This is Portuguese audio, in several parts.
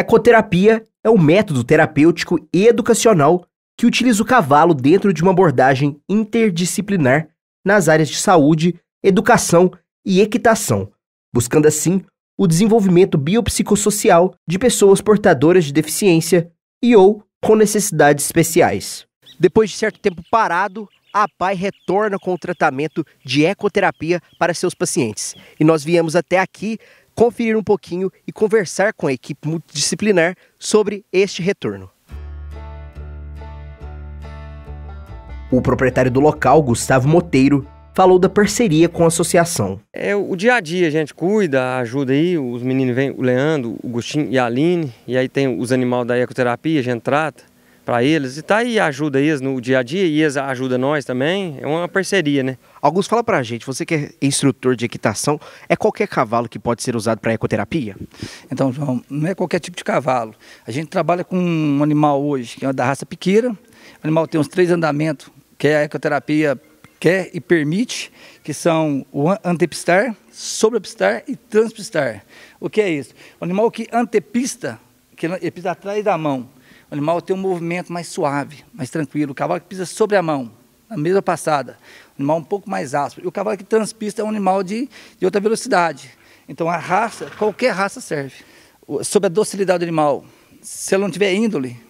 Ecoterapia é um método terapêutico e educacional que utiliza o cavalo dentro de uma abordagem interdisciplinar nas áreas de saúde, educação e equitação, buscando assim o desenvolvimento biopsicossocial de pessoas portadoras de deficiência e ou com necessidades especiais. Depois de certo tempo parado, a PAI retorna com o tratamento de ecoterapia para seus pacientes. E nós viemos até aqui conferir um pouquinho e conversar com a equipe multidisciplinar sobre este retorno. O proprietário do local, Gustavo Moteiro, falou da parceria com a associação. É o dia a dia, a gente cuida, ajuda aí, os meninos vêm, o Leandro, o Gustinho e a Aline, e aí tem os animais da ecoterapia, a gente trata para eles e tá aí ajuda eles no dia a dia e eles ajudam nós também. É uma parceria, né? Augusto, fala pra gente, você que é instrutor de equitação, é qualquer cavalo que pode ser usado para ecoterapia? Então, João, não é qualquer tipo de cavalo. A gente trabalha com um animal hoje que é da raça piqueira. O animal tem uns três andamentos que a ecoterapia quer e permite, que são o antepistar, sobrepistar e transpistar. O que é isso? O animal que antepista, que ele pisa atrás da mão o animal tem um movimento mais suave, mais tranquilo. O cavalo que pisa sobre a mão, na mesma passada, um animal um pouco mais áspero. E o cavalo que transpista é um animal de, de outra velocidade. Então a raça, qualquer raça serve. Sobre a docilidade do animal, se ele não tiver índole,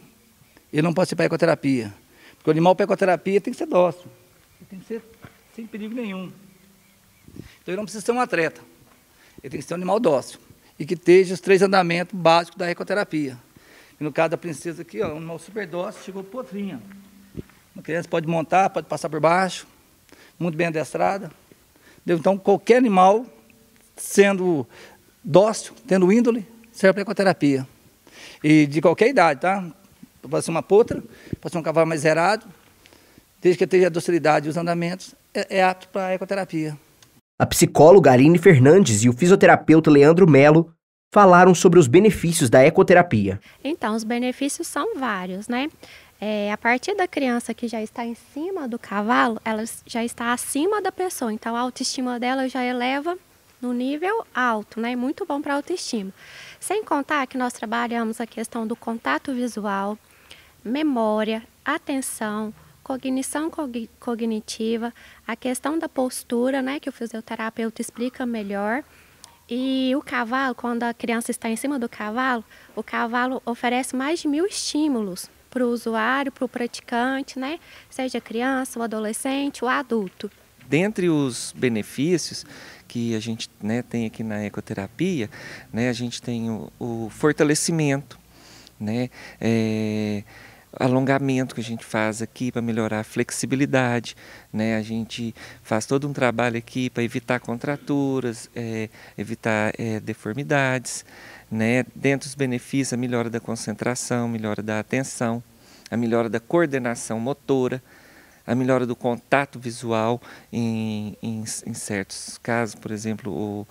ele não pode ser para ecoterapia. Porque o animal para ecoterapia tem que ser dócil. Tem que ser sem perigo nenhum. Então ele não precisa ser um atleta. Ele tem que ser um animal dócil. E que esteja os três andamentos básicos da ecoterapia. E no caso da princesa aqui, ó, um super dócil, chegou potrinha. Uma criança pode montar, pode passar por baixo, muito bem adestrada. Então, qualquer animal, sendo dócil, tendo índole, serve para ecoterapia. E de qualquer idade, tá? Pode ser uma potra, pode ser um cavalo mais zerado, desde que tenha a docilidade e os andamentos, é, é apto para ecoterapia. A psicóloga Aline Fernandes e o fisioterapeuta Leandro Melo falaram sobre os benefícios da ecoterapia. Então, os benefícios são vários, né? É, a partir da criança que já está em cima do cavalo, ela já está acima da pessoa, então a autoestima dela já eleva no nível alto, né? Muito bom para a autoestima. Sem contar que nós trabalhamos a questão do contato visual, memória, atenção, cognição cognitiva, a questão da postura, né? Que o fisioterapeuta explica melhor e o cavalo, quando a criança está em cima do cavalo, o cavalo oferece mais de mil estímulos para o usuário, para o praticante, né? Seja criança, o adolescente, o adulto. Dentre os benefícios que a gente né, tem aqui na ecoterapia, né, a gente tem o, o fortalecimento, né? É, alongamento que a gente faz aqui para melhorar a flexibilidade, né? A gente faz todo um trabalho aqui para evitar contraturas, é, evitar é, deformidades, né? Dentro dos benefícios, a melhora da concentração, melhora da atenção, a melhora da coordenação motora, a melhora do contato visual em, em, em certos casos, por exemplo, o,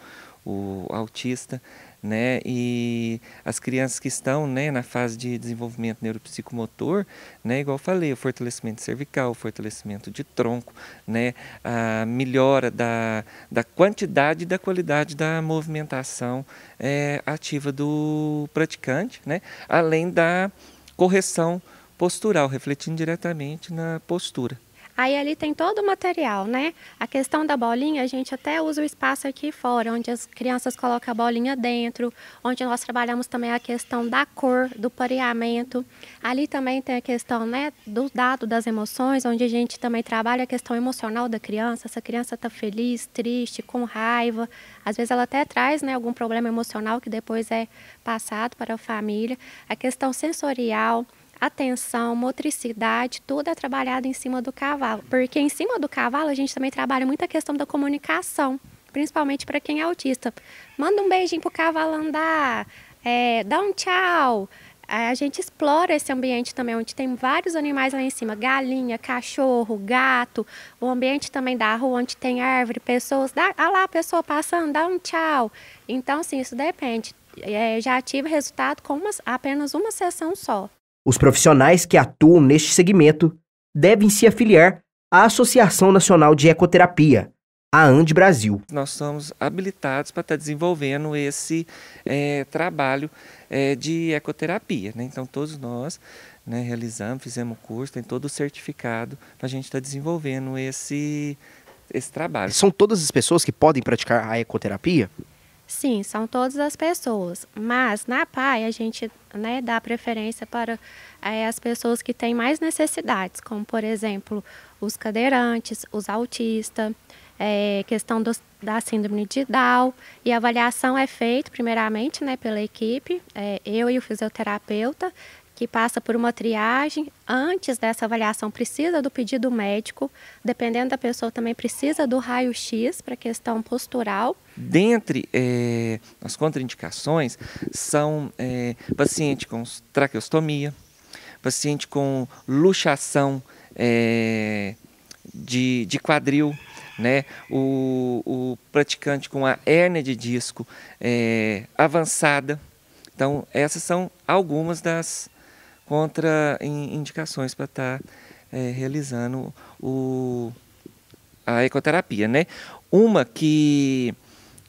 o autista, né? E as crianças que estão, né, na fase de desenvolvimento neuropsicomotor, né, igual eu falei, o fortalecimento cervical, o fortalecimento de tronco, né, a melhora da, da quantidade e da qualidade da movimentação é, ativa do praticante, né, além da correção postural, refletindo diretamente na postura. Aí ali tem todo o material, né? A questão da bolinha, a gente até usa o espaço aqui fora, onde as crianças colocam a bolinha dentro, onde nós trabalhamos também a questão da cor, do pareamento. Ali também tem a questão, né, do dado das emoções, onde a gente também trabalha a questão emocional da criança. Se a criança está feliz, triste, com raiva, às vezes ela até traz, né, algum problema emocional que depois é passado para a família. A questão sensorial, atenção, motricidade, tudo é trabalhado em cima do cavalo. Porque em cima do cavalo a gente também trabalha muito a questão da comunicação, principalmente para quem é autista. Manda um beijinho pro cavalo andar, é, dá um tchau. A gente explora esse ambiente também, onde tem vários animais lá em cima, galinha, cachorro, gato, o ambiente também da rua, onde tem árvore, pessoas, dá, ah lá a pessoa passando, dá um tchau. Então, sim, isso depende. É, já tive resultado com uma, apenas uma sessão só. Os profissionais que atuam neste segmento devem se afiliar à Associação Nacional de Ecoterapia, a Ande Brasil. Nós somos habilitados para estar desenvolvendo esse é, trabalho é, de ecoterapia. Né? Então, todos nós né, realizamos, fizemos o curso, tem todo o certificado para a gente estar desenvolvendo esse, esse trabalho. São todas as pessoas que podem praticar a ecoterapia? Sim, são todas as pessoas. Mas na PAI a gente né, dá preferência para é, as pessoas que têm mais necessidades, como por exemplo os cadeirantes, os autistas, é, questão do, da síndrome de Down. E a avaliação é feita primeiramente né, pela equipe, é, eu e o fisioterapeuta, que passa por uma triagem. Antes dessa avaliação, precisa do pedido médico. Dependendo da pessoa, também precisa do raio-x para questão postural. Dentre é, as contraindicações são é, paciente com traqueostomia, paciente com luxação é, de, de quadril, né? o, o praticante com a hérnia de disco é, avançada. Então, essas são algumas das, contra indicações para estar tá, é, realizando o, a ecoterapia. Né? Uma que,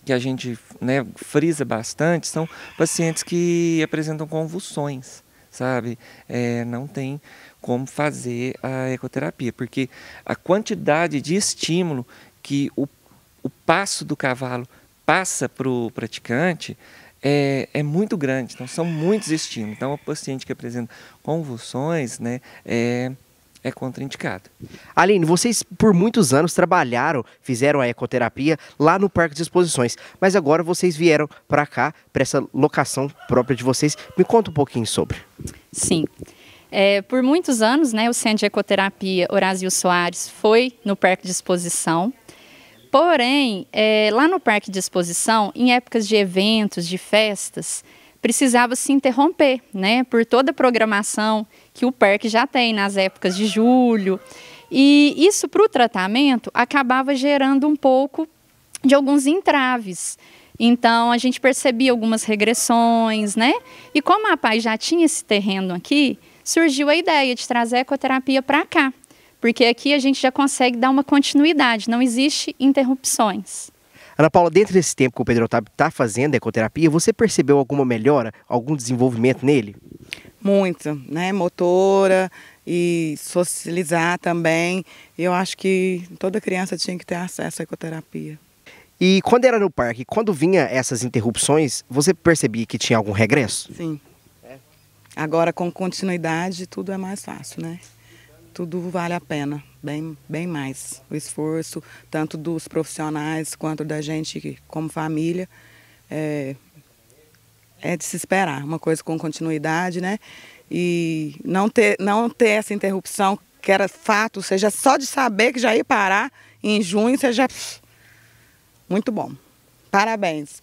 que a gente né, frisa bastante são pacientes que apresentam convulsões, sabe? É, não tem como fazer a ecoterapia, porque a quantidade de estímulo que o, o passo do cavalo passa para o praticante é, é muito grande, então são muitos estímulos. Então, o paciente que apresenta convulsões né, é, é contraindicado. Aline, vocês por muitos anos trabalharam, fizeram a ecoterapia lá no Parque de Exposições, mas agora vocês vieram para cá, para essa locação própria de vocês. Me conta um pouquinho sobre. Sim. É, por muitos anos, né, o Centro de Ecoterapia Horácio Soares foi no Parque de Exposição. Porém, é, lá no parque de exposição, em épocas de eventos, de festas, precisava se interromper, né, por toda a programação que o parque já tem nas épocas de julho. E isso para o tratamento acabava gerando um pouco de alguns entraves. Então a gente percebia algumas regressões, né? E como a PAI já tinha esse terreno aqui, surgiu a ideia de trazer a ecoterapia para cá porque aqui a gente já consegue dar uma continuidade, não existe interrupções. Ana Paula, dentro desse tempo que o Pedro Otávio está fazendo ecoterapia, você percebeu alguma melhora, algum desenvolvimento nele? Muito, né? Motora e socializar também. Eu acho que toda criança tinha que ter acesso à ecoterapia. E quando era no parque, quando vinha essas interrupções, você percebia que tinha algum regresso? Sim. Agora com continuidade tudo é mais fácil, né? Tudo vale a pena, bem, bem mais. O esforço, tanto dos profissionais quanto da gente como família, é, é de se esperar. Uma coisa com continuidade, né? E não ter, não ter essa interrupção, que era fato, seja só de saber que já ia parar em junho, seja muito bom. Parabéns.